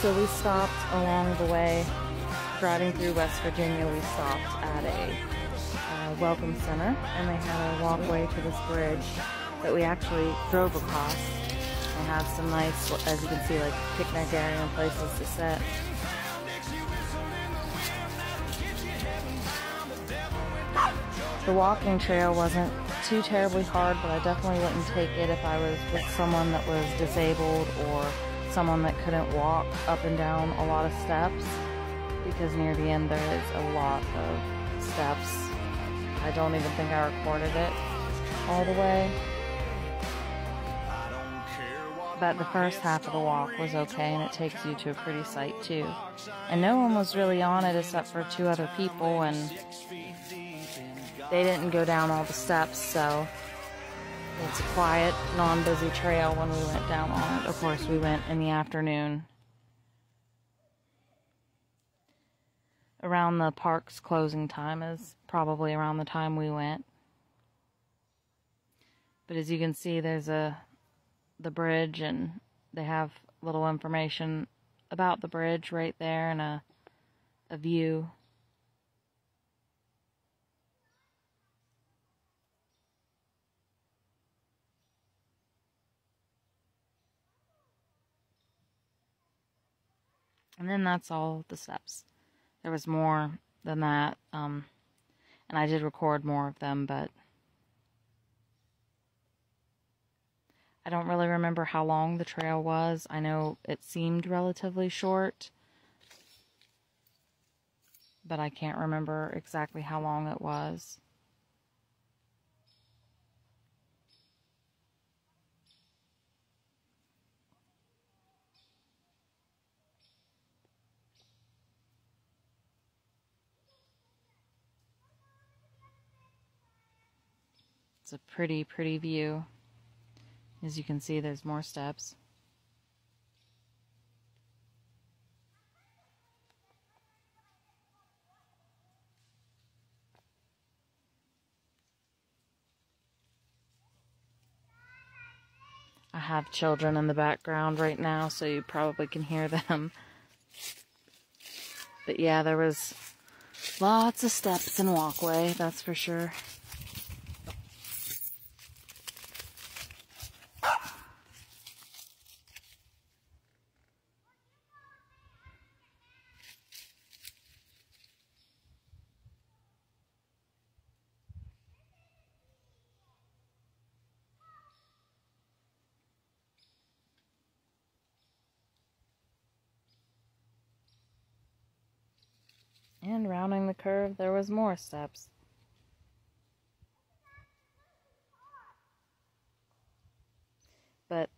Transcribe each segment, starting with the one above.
So we stopped along the way, driving through West Virginia, we stopped at a uh, welcome center and they had a walkway to this bridge that we actually drove across. They have some nice, as you can see, like picnic area and places to sit. The walking trail wasn't too terribly hard, but I definitely wouldn't take it if I was with someone that was disabled or someone that couldn't walk up and down a lot of steps because near the end there is a lot of steps. I don't even think I recorded it all the way. But the first half of the walk was okay and it takes you to a pretty sight too. And no one was really on it except for two other people and they didn't go down all the steps so it's a quiet, non-busy trail when we went down on it. Of course, we went in the afternoon. Around the park's closing time is probably around the time we went. But as you can see, there's a the bridge, and they have little information about the bridge right there, and a a view And then that's all the steps. There was more than that, um, and I did record more of them, but I don't really remember how long the trail was. I know it seemed relatively short, but I can't remember exactly how long it was. It's a pretty, pretty view. As you can see, there's more steps. I have children in the background right now, so you probably can hear them. But yeah, there was lots of steps and walkway, that's for sure. And rounding the curve, there was more steps. But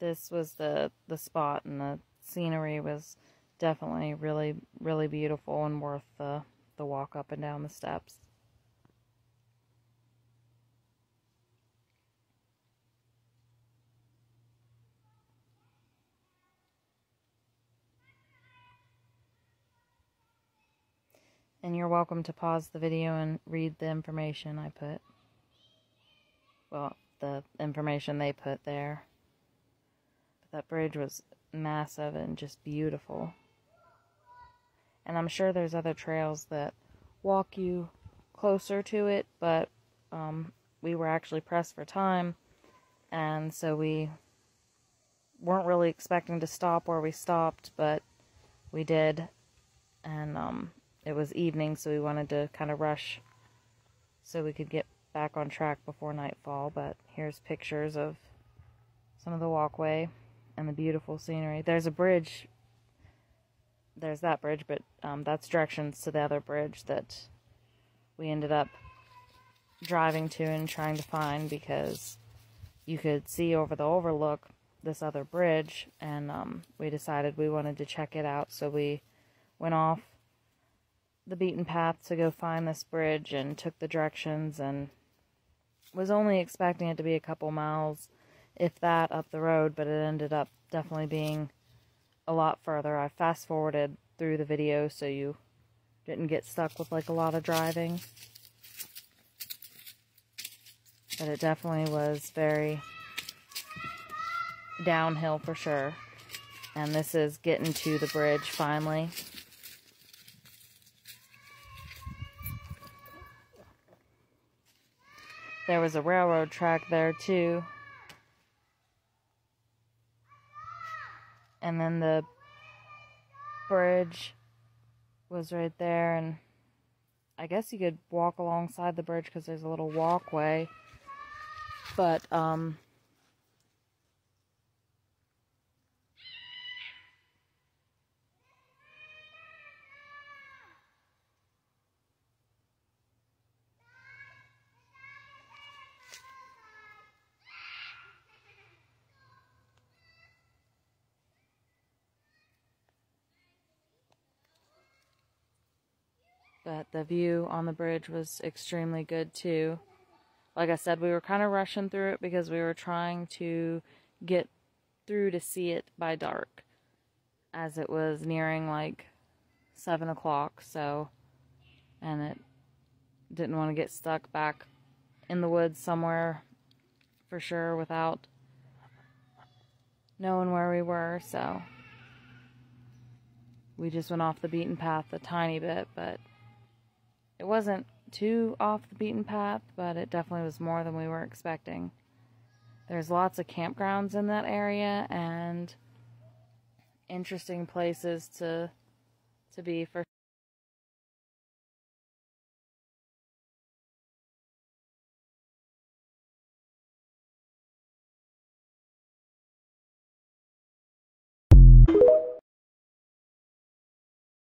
this was the, the spot, and the scenery was definitely really, really beautiful and worth the, the walk up and down the steps. And you're welcome to pause the video and read the information I put. Well, the information they put there. But that bridge was massive and just beautiful. And I'm sure there's other trails that walk you closer to it, but um, we were actually pressed for time, and so we weren't really expecting to stop where we stopped, but we did. And um, it was evening, so we wanted to kind of rush so we could get back on track before nightfall. But here's pictures of some of the walkway and the beautiful scenery. There's a bridge. There's that bridge, but um, that's directions to the other bridge that we ended up driving to and trying to find because you could see over the overlook this other bridge, and um, we decided we wanted to check it out, so we went off the beaten path to go find this bridge and took the directions and was only expecting it to be a couple miles, if that, up the road, but it ended up definitely being a lot further. I fast forwarded through the video so you didn't get stuck with like a lot of driving. But it definitely was very downhill for sure. And this is getting to the bridge finally. There was a railroad track there too. And then the bridge was right there and I guess you could walk alongside the bridge because there's a little walkway. But, um, but the view on the bridge was extremely good too. Like I said, we were kind of rushing through it because we were trying to get through to see it by dark as it was nearing like seven o'clock. So, and it didn't want to get stuck back in the woods somewhere for sure without knowing where we were. So, we just went off the beaten path a tiny bit, but it wasn't too off the beaten path, but it definitely was more than we were expecting. There's lots of campgrounds in that area and interesting places to to be for